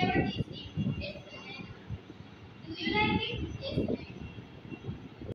Do you like it? Yes,